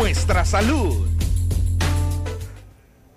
nuestra salud.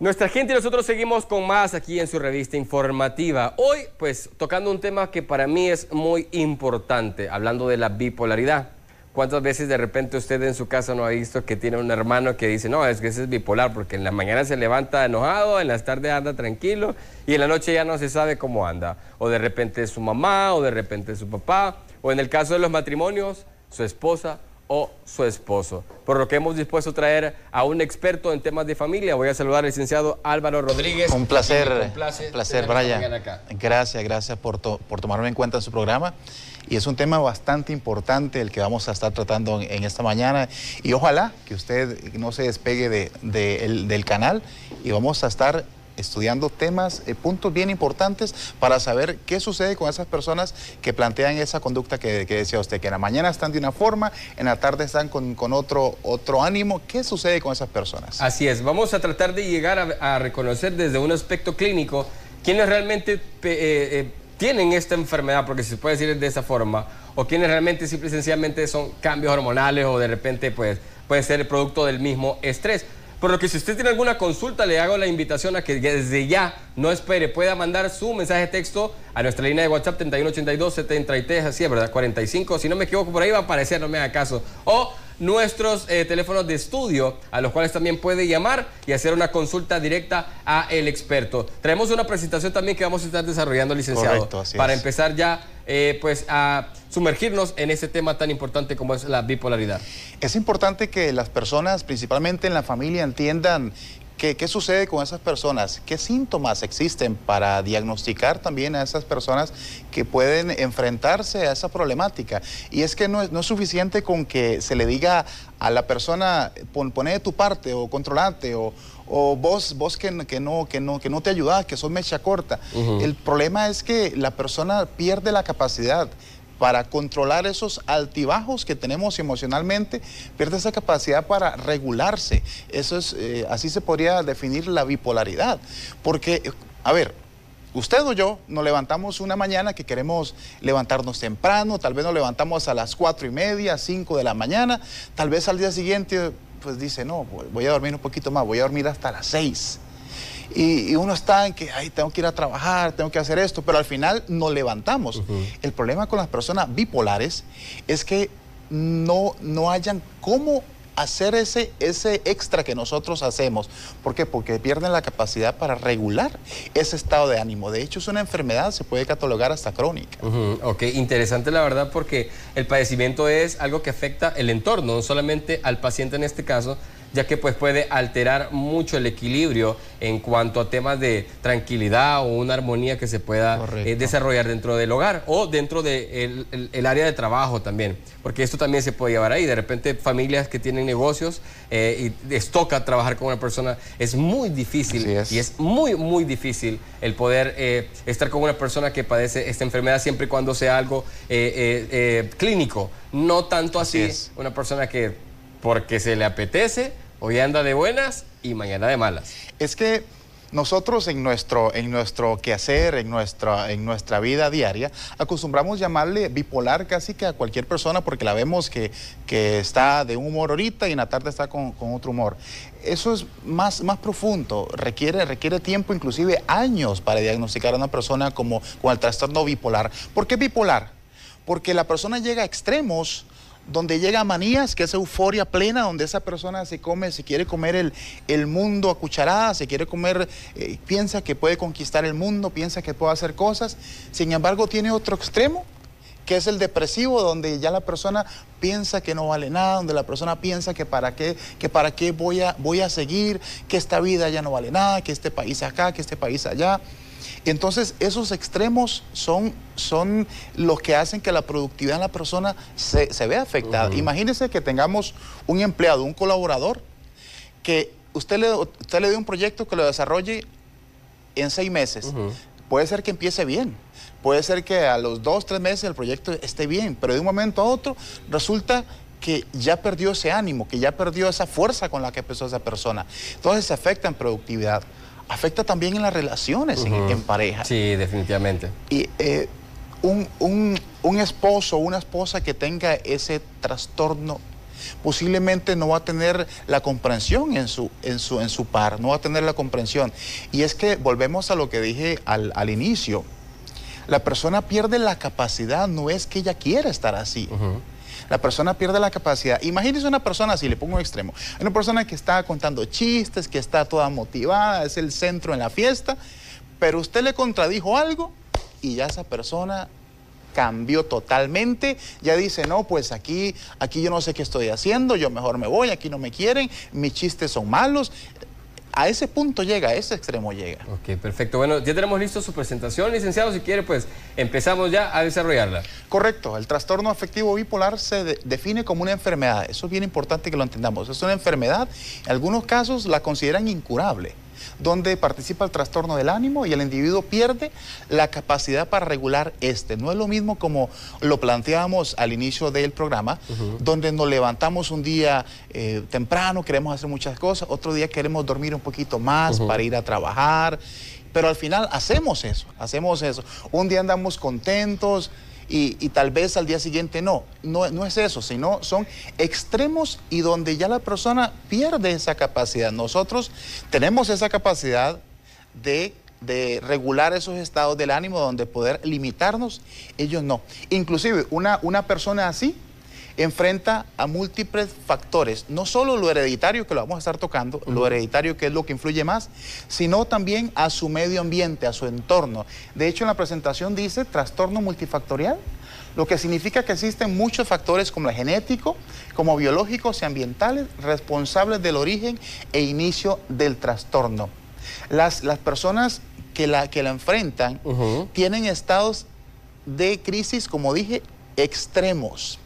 Nuestra gente y nosotros seguimos con más aquí en su revista informativa. Hoy, pues, tocando un tema que para mí es muy importante, hablando de la bipolaridad. ¿Cuántas veces de repente usted en su casa no ha visto que tiene un hermano que dice, no, es que ese es bipolar, porque en la mañana se levanta enojado, en las tardes anda tranquilo y en la noche ya no se sabe cómo anda? O de repente su mamá, o de repente su papá, o en el caso de los matrimonios, su esposa o su esposo. Por lo que hemos dispuesto a traer a un experto en temas de familia. Voy a saludar al licenciado Álvaro Rodríguez. Un placer, un placer, Brian. Gracias, gracias por, por tomarme en cuenta en su programa. Y es un tema bastante importante el que vamos a estar tratando en, esta mañana. Y ojalá que usted no se despegue de, del canal y vamos a estar estudiando temas, eh, puntos bien importantes para saber qué sucede con esas personas que plantean esa conducta que, decía usted, que en la mañana están de una forma, en la tarde están con, otro, otro ánimo. ¿Qué sucede con esas personas? Así es, vamos a tratar de llegar a, reconocer desde un aspecto clínico quiénes realmente eh, eh, tienen esta enfermedad, porque se puede decir de esa forma, o quienes realmente simple y sencillamente son cambios hormonales o de repente pues puede ser el producto del mismo estrés. Por lo que si usted tiene alguna consulta, le hago la invitación a que desde ya no espere, pueda mandar su mensaje de texto a nuestra línea de WhatsApp 3182 73, así es, ¿verdad? 45, si no me equivoco, por ahí va a aparecer, no me haga caso. O nuestros eh, teléfonos de estudio, a los cuales también puede llamar y hacer una consulta directa a el experto. Traemos una presentación también que vamos a estar desarrollando, licenciado, para empezar ya eh, pues a sumergirnos en ese tema tan importante como es la bipolaridad. Es importante que las personas, principalmente en la familia, entiendan ¿Qué, sucede con esas personas? ¿Qué síntomas existen para diagnosticar también a esas personas que pueden enfrentarse a esa problemática? Y es que no es, suficiente con que se le diga a la persona, pon, de tu parte o controlate o, vos, vos que, que, no, que, no, que no te ayudas, que sos mecha corta. El problema es que la persona pierde la capacidad para controlar esos altibajos que tenemos emocionalmente, pierde esa capacidad para regularse. Eso es, eh, así se podría definir la bipolaridad. Porque, a ver, usted o yo nos levantamos una mañana que queremos levantarnos temprano, tal vez nos levantamos a las cuatro y media, cinco de la mañana, tal vez al día siguiente pues dice, no, voy a dormir un poquito más, voy a dormir hasta las seis. Y, uno está en que, ay, tengo que ir a trabajar, tengo que hacer esto, pero al final nos levantamos. El problema con las personas bipolares es que no, no hayan cómo hacer ese, ese extra que nosotros hacemos. ¿Por qué? Porque pierden la capacidad para regular ese estado de ánimo. De hecho, es una enfermedad, se puede catalogar hasta crónica. Ok, interesante la verdad porque el padecimiento es algo que afecta el entorno, no solamente al paciente en este caso, ya que pues puede alterar mucho el equilibrio en cuanto a temas de tranquilidad o una armonía que se pueda eh, desarrollar dentro del hogar o dentro del de el, área de trabajo también, porque esto también se puede llevar ahí. De repente familias que tienen negocios eh, y les toca trabajar con una persona, es muy difícil y es muy, muy difícil el poder eh, estar con una persona que padece esta enfermedad siempre y cuando sea algo clínico, no tanto así, así una persona que porque se le apetece Hoy anda de buenas y mañana de malas. Es que nosotros en nuestro, en nuestro quehacer, en nuestra, en nuestra vida diaria, acostumbramos llamarle bipolar casi que a cualquier persona porque la vemos que, que está de un humor ahorita y en la tarde está con, otro humor. Eso es más, más profundo, requiere, requiere tiempo, inclusive años para diagnosticar a una persona como con el trastorno bipolar. ¿Por qué bipolar? Porque la persona llega a extremos donde llega manías, que es euforia plena, donde esa persona se come, se quiere comer el, el mundo a cucharadas, se quiere comer, eh, piensa que puede conquistar el mundo, piensa que puede hacer cosas, sin embargo tiene otro extremo, que es el depresivo, donde ya la persona piensa que no vale nada, donde la persona piensa que para qué, que para qué voy a, voy a seguir, que esta vida ya no vale nada, que este país acá, que este país allá. Entonces, esos extremos son, son los que hacen que la productividad de la persona se, vea afectada. Imagínese que tengamos un empleado, un colaborador, que usted le, usted le dé un proyecto que lo desarrolle en seis meses. Puede ser que empiece bien, puede ser que a los dos, tres meses el proyecto esté bien, pero de un momento a otro resulta que ya perdió ese ánimo, que ya perdió esa fuerza con la que empezó esa persona. Entonces se afecta en productividad afecta también en las relaciones en, pareja. Sí, definitivamente. Y eh, un, un, un, esposo o una esposa que tenga ese trastorno posiblemente no va a tener la comprensión en su, en su, en su par, no va a tener la comprensión. Y es que volvemos a lo que dije al, al inicio, la persona pierde la capacidad, no es que ella quiera estar así. La persona pierde la capacidad. Imagínese una persona así, le pongo un extremo. Una persona que está contando chistes, que está toda motivada, es el centro en la fiesta, pero usted le contradijo algo y ya esa persona cambió totalmente, ya dice, no, pues aquí, aquí yo no sé qué estoy haciendo, yo mejor me voy, aquí no me quieren, mis chistes son malos. A ese punto llega, a ese extremo llega. Ok, perfecto. Bueno, ya tenemos listo su presentación, licenciado. Si quiere, pues empezamos ya a desarrollarla. Correcto. El trastorno afectivo bipolar se define como una enfermedad. Eso es bien importante que lo entendamos. Es una enfermedad. En algunos casos la consideran incurable donde participa el trastorno del ánimo y el individuo pierde la capacidad para regular este. No es lo mismo como lo planteábamos al inicio del programa, donde nos levantamos un día eh, temprano, queremos hacer muchas cosas, otro día queremos dormir un poquito más para ir a trabajar, pero al final hacemos eso, hacemos eso. Un día andamos contentos, y, tal vez al día siguiente no. no. No es eso, sino son extremos y donde ya la persona pierde esa capacidad. Nosotros tenemos esa capacidad de, de regular esos estados del ánimo, donde poder limitarnos, ellos no. Inclusive una, una persona así enfrenta a múltiples factores, no solo lo hereditario, que lo vamos a estar tocando, lo hereditario que es lo que influye más, sino también a su medio ambiente, a su entorno. De hecho, en la presentación dice trastorno multifactorial, lo que significa que existen muchos factores como el genético, como biológicos y ambientales responsables del origen e inicio del trastorno. Las, las personas que la, que la enfrentan tienen estados de crisis, como dije, extremos.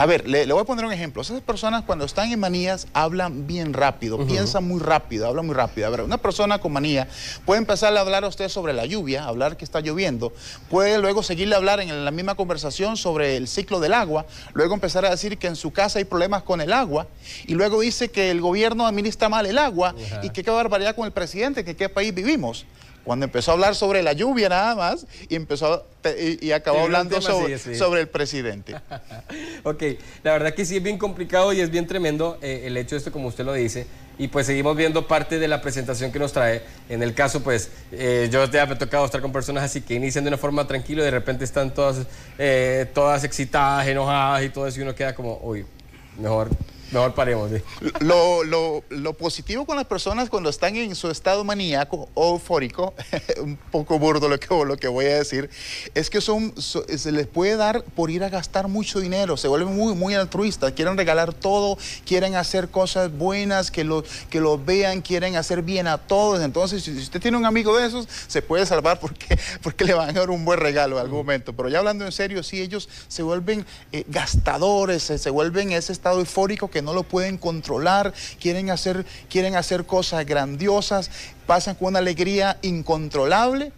A ver, le, voy a poner un ejemplo. Esas personas cuando están en manías hablan bien rápido, piensan muy rápido, hablan muy rápido. A ver, una persona con manía puede empezar a hablar a usted sobre la lluvia, hablar que está lloviendo, puede luego seguirle a hablar en la misma conversación sobre el ciclo del agua, luego empezar a decir que en su casa hay problemas con el agua y luego dice que el gobierno administra mal el agua y que qué barbaridad con el presidente, que qué país vivimos. Cuando empezó a hablar sobre la lluvia nada más y empezó y, acabó hablando sobre, el presidente. ok, la verdad que sí es bien complicado y es bien tremendo eh, el hecho de esto como usted lo dice. Y pues seguimos viendo parte de la presentación que nos trae. En el caso, pues, eh, yo ya me he tocado estar con personas así que inician de una forma tranquila y de repente están todas, eh, todas excitadas, enojadas y todo eso y uno queda como, uy, mejor Mejor paremos. Lo, lo, lo, positivo con las personas cuando están en su estado maníaco o eufórico, un poco burdo lo que, lo que voy a decir, es que son, se les puede dar por ir a gastar mucho dinero, se vuelven muy, muy altruistas, quieren regalar todo, quieren hacer cosas buenas, que lo, que lo vean, quieren hacer bien a todos. Entonces, si usted tiene un amigo de esos, se puede salvar porque, porque le van a dar un buen regalo en algún momento. Pero ya hablando en serio, sí, ellos se vuelven eh, gastadores, se, se vuelven ese estado eufórico que no lo pueden controlar, quieren hacer, quieren hacer cosas grandiosas, pasan con una alegría incontrolable.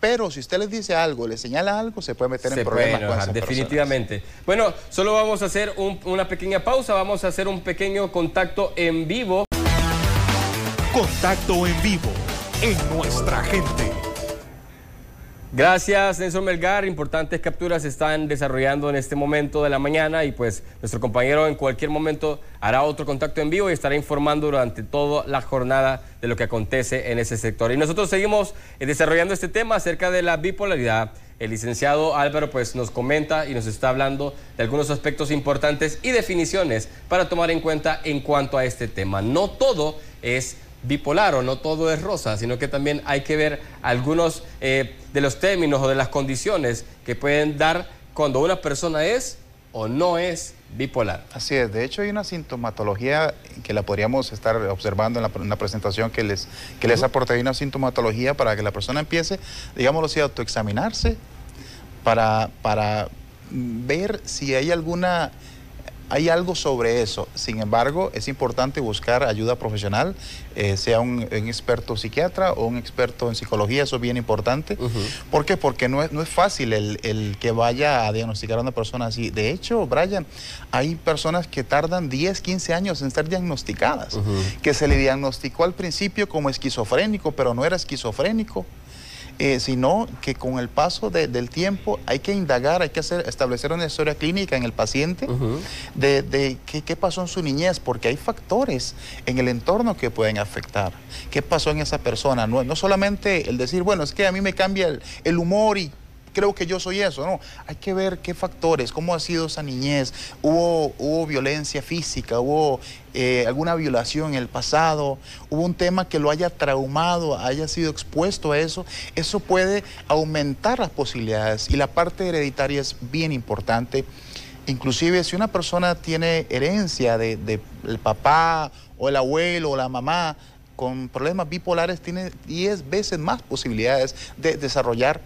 Pero si usted les dice algo, le señala algo, se puede meter en problemas con Definitivamente. Bueno, solo vamos a hacer una pequeña pausa, vamos a hacer un pequeño contacto en vivo. Contacto en vivo en nuestra gente. Gracias, Nelson Melgar. Importantes capturas se están desarrollando en este momento de la mañana y pues nuestro compañero en cualquier momento hará otro contacto en vivo y estará informando durante toda la jornada de lo que acontece en ese sector. Y nosotros seguimos eh, desarrollando este tema acerca de la bipolaridad. El licenciado Álvaro pues nos comenta y nos está hablando de algunos aspectos importantes y definiciones para tomar en cuenta en cuanto a este tema. No todo es bipolar o no todo es rosa, sino que también hay que ver algunos eh, de los términos o de las condiciones que pueden dar cuando una persona es o no es bipolar. Así es, de hecho hay una sintomatología que la podríamos estar observando en la, presentación que les, que les aporté, hay una sintomatología para que la persona empiece, digámoslo así, a autoexaminarse para, para ver si hay alguna hay algo sobre eso. Sin embargo, es importante buscar ayuda profesional, eh, sea un, experto psiquiatra o un experto en psicología, eso es bien importante. ¿Por qué? Porque no es, no es fácil el, que vaya a diagnosticar a una persona así. De hecho, Brian, hay personas que tardan 10, 15 años en ser diagnosticadas, que se le diagnosticó al principio como esquizofrénico, pero no era esquizofrénico eh, sino que con el paso del tiempo hay que indagar, hay que hacer, establecer una historia clínica en el paciente de, qué, pasó en su niñez, porque hay factores en el entorno que pueden afectar. ¿Qué pasó en esa persona? No, no solamente el decir, bueno, es que a mí me cambia el, el humor y creo que yo soy eso, no. Hay que ver qué factores, cómo ha sido esa niñez, hubo, hubo violencia física, hubo eh, alguna violación en el pasado, hubo un tema que lo haya traumado, haya sido expuesto a eso, eso puede aumentar las posibilidades y la parte hereditaria es bien importante. Inclusive si una persona tiene herencia del de, el papá o el abuelo o la mamá, con problemas bipolares tiene 10 veces más posibilidades de desarrollar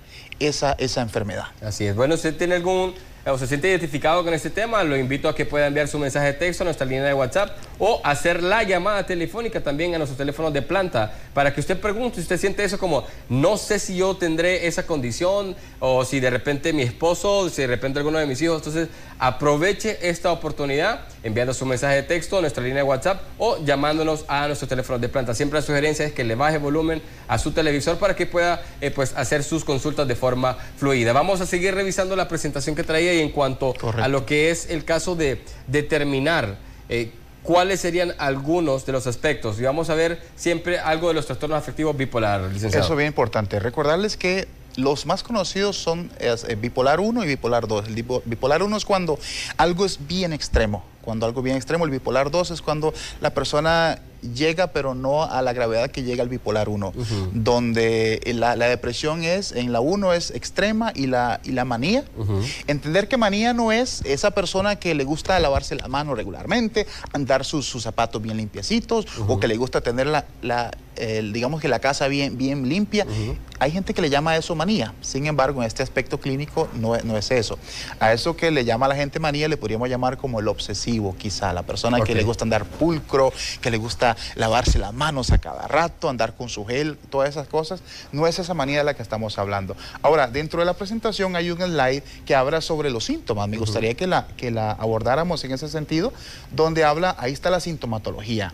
esa, esa enfermedad. Así es. Bueno, ¿usted tiene algún o se siente identificado con este tema, lo invito a que pueda enviar su mensaje de texto a nuestra línea de WhatsApp o hacer la llamada telefónica también a nuestros teléfonos de planta para que usted pregunte si usted siente eso como no sé si yo tendré esa condición o si de repente mi esposo, si de repente alguno de mis hijos. Entonces aproveche esta oportunidad enviando su mensaje de texto a nuestra línea de WhatsApp o llamándonos a nuestros teléfonos de planta. Siempre la sugerencia es que le baje volumen a su televisor para que pueda eh, pues, hacer sus consultas de forma fluida. Vamos a seguir revisando la presentación que traía en cuanto a lo que es el caso de determinar eh, cuáles serían algunos de los aspectos. Y vamos a ver siempre algo de los trastornos afectivos bipolar, licenciado. Eso es bien importante. Recordarles que los más conocidos son eh, bipolar 1 y bipolar 2. El bipolar 1 es cuando algo es bien extremo. Cuando algo bien extremo, el bipolar 2 es cuando la persona llega, pero no a la gravedad que llega el bipolar 1, donde la, depresión es, en la 1 es extrema y la, y la manía. Entender que manía no es esa persona que le gusta lavarse la mano regularmente, andar sus, zapatos bien limpiecitos, o que le gusta tener la, la digamos que la casa bien, bien limpia. Hay gente que le llama a eso manía, sin embargo, en este aspecto clínico no, no es eso. A eso que le llama a la gente manía le podríamos llamar como el obsesivo, quizá, la persona que le gusta andar pulcro, que le gusta lavarse las manos a cada rato, andar con su gel, todas esas cosas. No es esa manía de la que estamos hablando. Ahora, dentro de la presentación hay un slide que habla sobre los síntomas. Me gustaría que la, que la abordáramos en ese sentido, donde habla, ahí está la sintomatología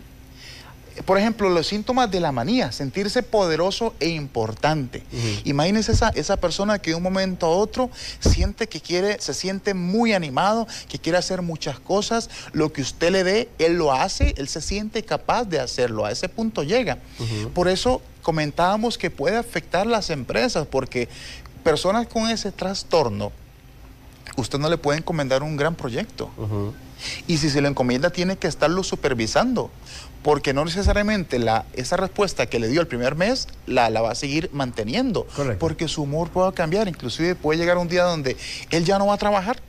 por ejemplo, los síntomas de la manía, sentirse poderoso e importante. Imagínese esa, esa persona que de un momento a otro siente que quiere, se siente muy animado, que quiere hacer muchas cosas, lo que usted le dé, él lo hace, él se siente capaz de hacerlo, a ese punto llega. Por eso comentábamos que puede afectar las empresas, porque personas con ese trastorno, usted no le puede encomendar un gran proyecto. Y si se lo encomienda, tiene que estarlo supervisando, porque no necesariamente la, esa respuesta que le dio el primer mes la, la va a seguir manteniendo, porque su humor puede cambiar, inclusive puede llegar un día donde él ya no va a trabajar,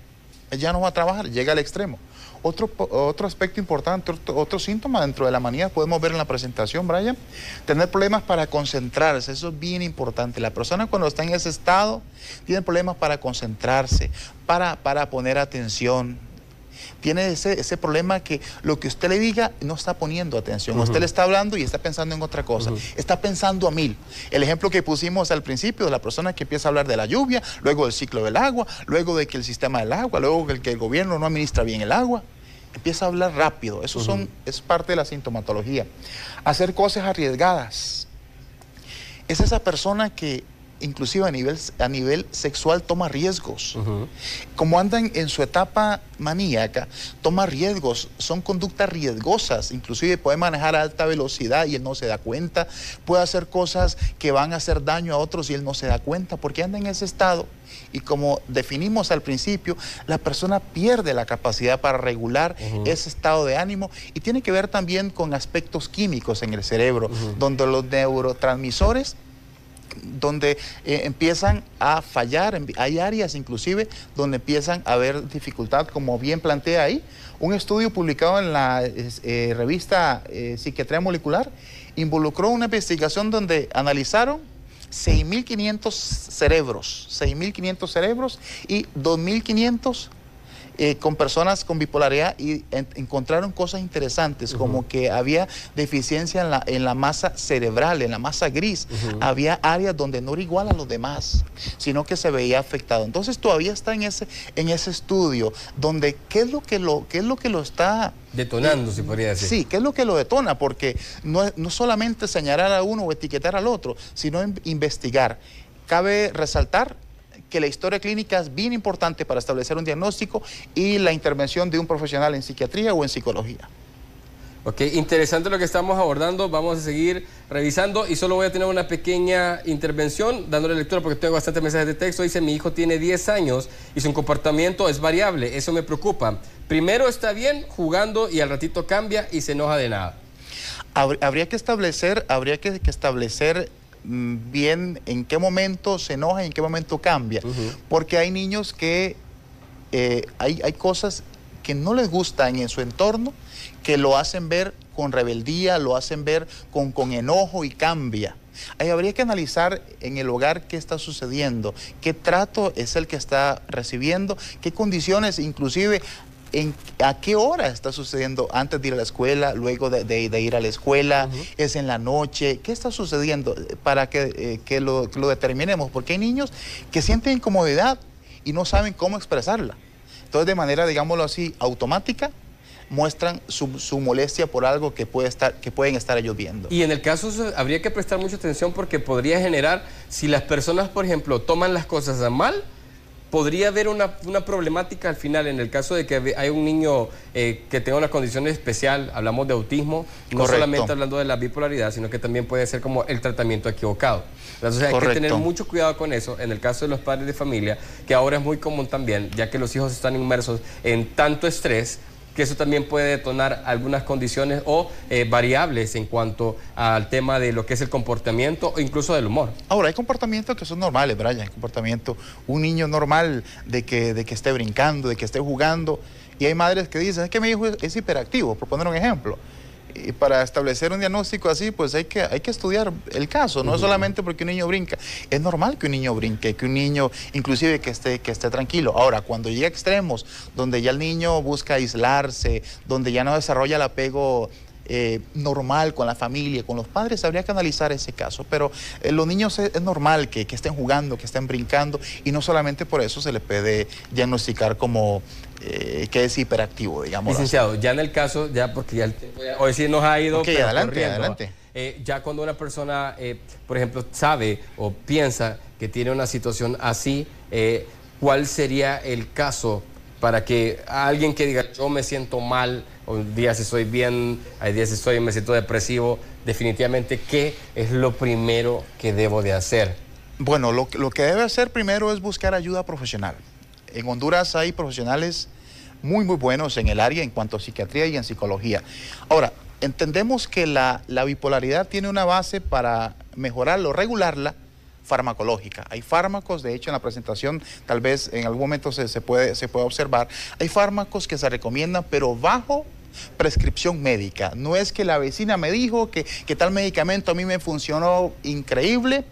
él ya no va a trabajar, llega al extremo. Otro, otro aspecto importante, otro, síntoma dentro de la manía, podemos ver en la presentación, Brian, tener problemas para concentrarse, eso es bien importante. La persona cuando está en ese estado tiene problemas para concentrarse, para, para poner atención, tiene ese, ese problema que lo que usted le diga no está poniendo atención. Usted le está hablando y está pensando en otra cosa. Está pensando a mil. El ejemplo que pusimos al principio de la persona que empieza a hablar de la lluvia, luego del ciclo del agua, luego de que el sistema del agua, luego de que el gobierno no administra bien el agua. Empieza a hablar rápido. Eso son, es parte de la sintomatología. Hacer cosas arriesgadas. Es esa persona que inclusive a nivel, a nivel sexual, toma riesgos. Como andan en su etapa maníaca, toma riesgos, son conductas riesgosas, inclusive puede manejar a alta velocidad y él no se da cuenta, puede hacer cosas que van a hacer daño a otros y él no se da cuenta, porque anda en ese estado. Y como definimos al principio, la persona pierde la capacidad para regular ese estado de ánimo y tiene que ver también con aspectos químicos en el cerebro, donde los neurotransmisores donde eh, empiezan a fallar, hay áreas inclusive donde empiezan a haber dificultad, como bien plantea ahí. Un estudio publicado en la eh, revista eh, Psiquiatría Molecular involucró una investigación donde analizaron 6.500 cerebros, 6.500 cerebros y 2.500 eh, con personas con bipolaridad y encontraron cosas interesantes, como que había deficiencia en la, en la masa cerebral, en la masa gris. Había áreas donde no era igual a los demás, sino que se veía afectado. Entonces todavía está en ese, en ese estudio, donde qué es lo que lo, qué es lo que lo está Detonando, si podría decir. Sí, ¿qué es lo que lo detona? Porque no, no solamente señalar a uno o etiquetar al otro, sino investigar Cabe resaltar que la historia clínica es bien importante para establecer un diagnóstico y la intervención de un profesional en psiquiatría o en psicología. Ok, interesante lo que estamos abordando. Vamos a seguir revisando y solo voy a tener una pequeña intervención dándole lectura porque tengo bastantes mensajes de texto. Dice, mi hijo tiene 10 años y su comportamiento es variable. Eso me preocupa. Primero está bien jugando y al ratito cambia y se enoja de nada. Habría que establecer, habría que, establecer bien en qué momento se enoja y en qué momento cambia. Porque hay niños que eh, hay, hay cosas que no les gustan en su entorno, que lo hacen ver con rebeldía, lo hacen ver con, con enojo y cambia. Ahí habría que analizar en el hogar qué está sucediendo, qué trato es el que está recibiendo, qué condiciones, inclusive en, a qué hora está sucediendo antes de ir a la escuela, luego de, ir a la escuela, es en la noche, qué está sucediendo para que, eh, que, lo, que lo determinemos, porque hay niños que sienten incomodidad y no saben cómo expresarla. Entonces, de manera, digámoslo así, automática, muestran su, molestia por algo que, puede estar, que pueden estar ellos viendo. Y en el caso habría que prestar mucha atención porque podría generar, si las personas, por ejemplo, toman las cosas a mal, podría haber una, problemática al final en el caso de que hay un niño eh, que tenga una condición especial, hablamos de autismo, no solamente hablando de la bipolaridad, sino que también puede ser como el tratamiento equivocado. Entonces hay que tener mucho cuidado con eso en el caso de los padres de familia, que ahora es muy común también, ya que los hijos están inmersos en tanto estrés que eso también puede detonar algunas condiciones o eh, variables en cuanto al tema de lo que es el comportamiento o incluso del humor. Ahora, hay comportamientos que son normales, Brian, comportamiento, un niño normal de que, de que esté brincando, de que esté jugando, y hay madres que dicen, es que mi hijo es hiperactivo, por poner un ejemplo y para establecer un diagnóstico así, pues hay que, hay que estudiar el caso, no solamente porque un niño brinca. Es normal que un niño brinque, que un niño inclusive que esté, que esté tranquilo. Ahora, cuando llega a extremos, donde ya el niño busca aislarse, donde ya no desarrolla el apego eh, normal con la familia, con los padres, habría que analizar ese caso. Pero eh, los niños es, normal que, que, estén jugando, que estén brincando y no solamente por eso se le puede diagnosticar como eh, que es hiperactivo, digamos. Licenciado, ya en el caso, ya porque ya el tiempo hoy sí nos ha ido. Ok, adelante, adelante. ya cuando una persona, por ejemplo, sabe o piensa que tiene una situación así, ¿cuál sería el caso para que alguien que diga yo me siento mal, un día si estoy bien, hay días si estoy me siento depresivo, definitivamente qué es lo primero que debo de hacer? Bueno, lo, lo que debe hacer primero es buscar ayuda profesional. En Honduras hay profesionales muy, muy buenos en el área en cuanto a psiquiatría y en psicología. Ahora, entendemos que la, la bipolaridad tiene una base para mejorarlo, regularla, farmacológica. Hay fármacos, de hecho en la presentación tal vez en algún momento se, puede, se puede observar, hay fármacos que se recomiendan pero bajo prescripción médica. No es que la vecina me dijo que, que tal medicamento a mí me funcionó increíble.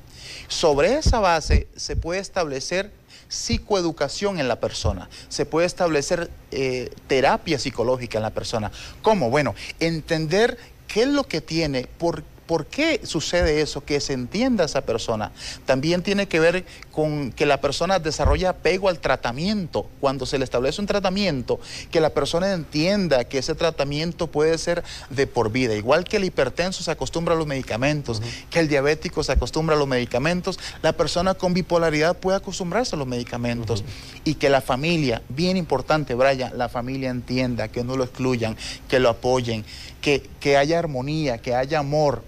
Sobre esa base se puede establecer psicoeducación en la persona, se puede establecer eh, terapia psicológica en la persona. ¿Cómo? Bueno, entender qué es lo que tiene, por ¿Por qué sucede eso? Que se entienda esa persona. También tiene que ver con que la persona desarrolla apego al tratamiento. Cuando se le establece un tratamiento, que la persona entienda que ese tratamiento puede ser de por vida. Igual que el hipertenso se acostumbra a los medicamentos, que el diabético se acostumbra a los medicamentos, la persona con bipolaridad puede acostumbrarse a los medicamentos. Y que la familia, bien importante, Brian, la familia entienda, que no lo excluyan, que lo apoyen, que, que haya armonía, que haya amor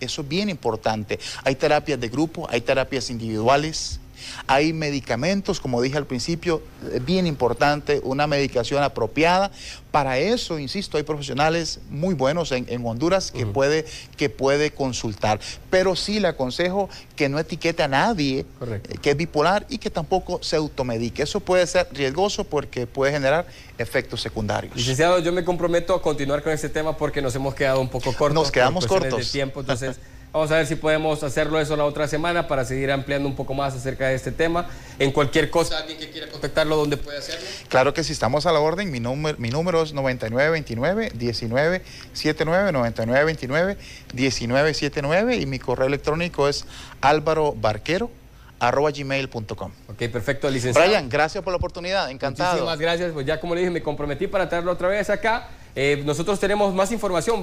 eso es bien importante. Hay terapias de grupo, hay terapias individuales, hay medicamentos, como dije al principio, bien importante, una medicación apropiada. Para eso, insisto, hay profesionales muy buenos en, Honduras que, puede, que puede consultar. Pero sí le aconsejo que no etiquete a nadie eh, que es bipolar y que tampoco se automedique. Eso puede ser riesgoso porque puede generar efectos secundarios. Licenciado, yo me comprometo a continuar con este tema porque nos hemos quedado un poco cortos. Nos quedamos cortos. De tiempo, entonces... Vamos a ver si podemos hacerlo eso la otra semana para seguir ampliando un poco más acerca de este tema. En cualquier cosa, alguien que quiera contactarlo, ¿dónde puede hacerlo? Claro que sí, estamos a la orden. Mi, número, mi número es 9929-1979, 9929-1979 y mi correo electrónico es álvarobarquero arroba gmail.com. Ok, perfecto, licenciado. Brian, gracias por la oportunidad, encantado. Muchísimas gracias, pues ya como le dije, me comprometí para traerlo otra vez acá. Eh, nosotros tenemos más información.